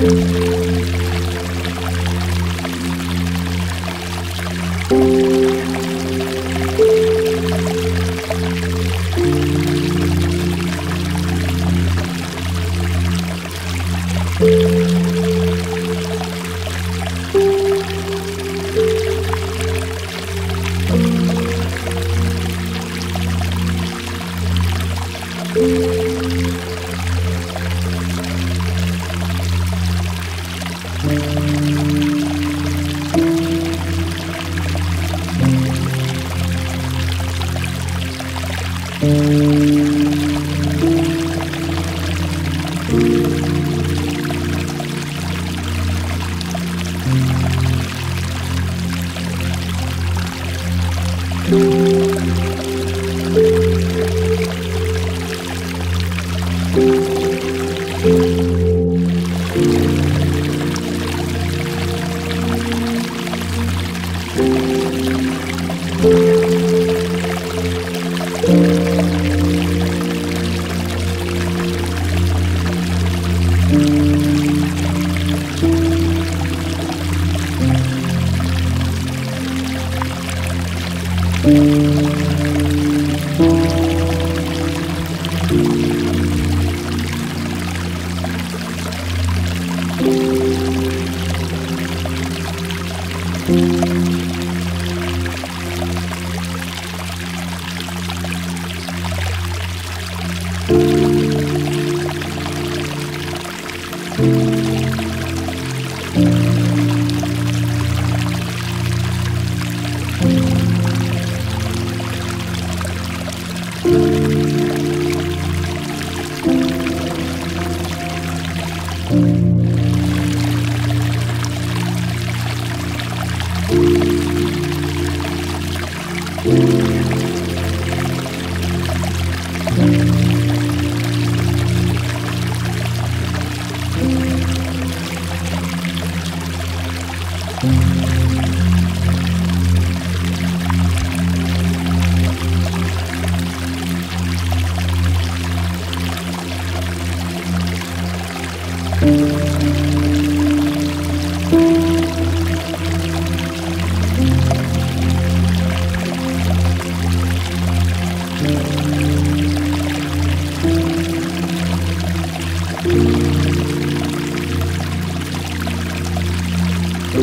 Música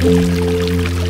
Música